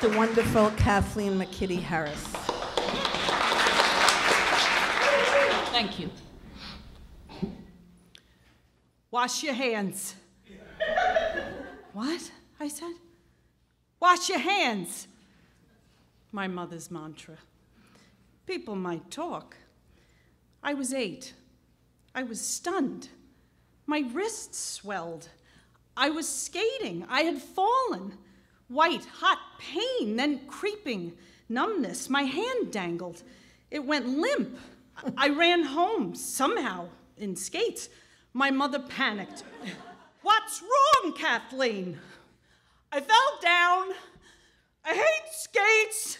the wonderful Kathleen McKitty Harris. Thank you. Wash your hands. what? I said. Wash your hands. My mother's mantra. People might talk. I was eight. I was stunned. My wrists swelled. I was skating. I had fallen. White, hot pain, then creeping numbness. My hand dangled. It went limp. I ran home somehow in skates. My mother panicked. What's wrong, Kathleen? I fell down. I hate skates.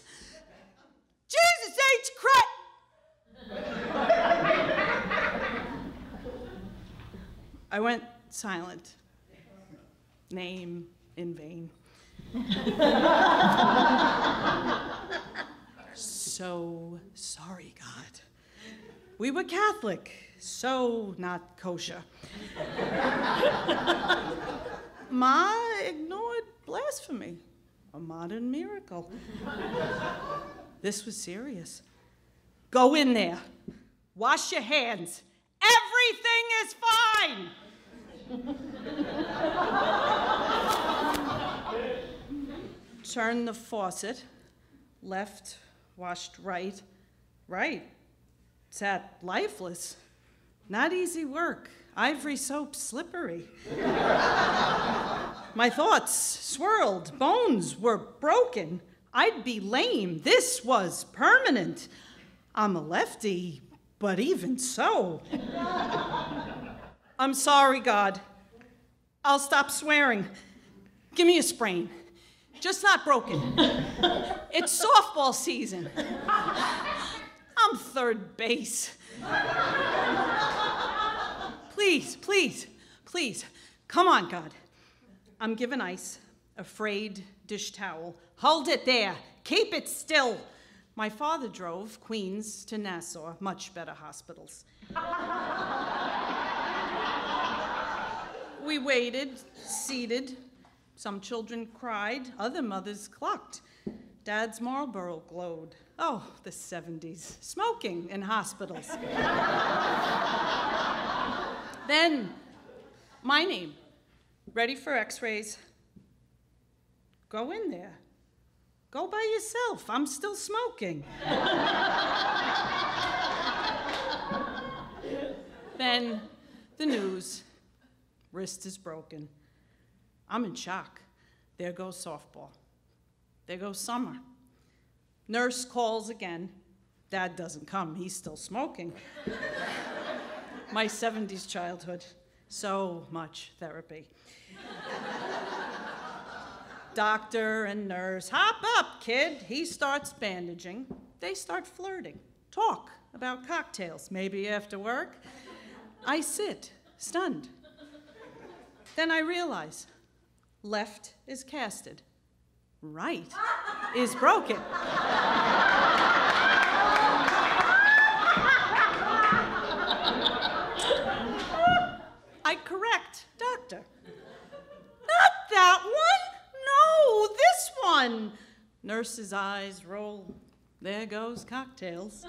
Jesus H. Christ. I went silent. Name in vain. So sorry, God. We were Catholic, so not kosher. Ma ignored blasphemy, a modern miracle. this was serious. Go in there, wash your hands. Everything is fine. Turn the faucet, left, washed right, right. Sat lifeless. Not easy work. Ivory soap slippery. My thoughts swirled. Bones were broken. I'd be lame. This was permanent. I'm a lefty, but even so. I'm sorry, God. I'll stop swearing. Give me a sprain. Just not broken. it's softball season. I'm third base. please, please, please, come on, God. I'm given ice, a frayed dish towel. Hold it there. Keep it still. My father drove Queens to Nassau, much better hospitals. we waited, seated. Some children cried, other mothers clucked. Dad's Marlboro glowed. Oh, the 70s. Smoking in hospitals. then, my name. Ready for x rays. Go in there. Go by yourself. I'm still smoking. then, the news. Wrist is broken. I'm in shock. There goes softball. There goes summer. Nurse calls again. Dad doesn't come, he's still smoking. My 70s childhood, so much therapy. Doctor and nurse, hop up, kid. He starts bandaging. They start flirting, talk about cocktails, maybe after work. I sit, stunned. Then I realize left is casted, right is broken. I correct, doctor. Not that one. No, this one. Nurse's eyes roll. There goes cocktails.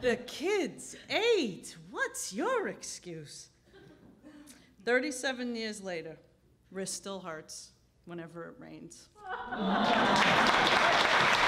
the kids ate. What's your excuse? 37 years later, wrist still hurts whenever it rains.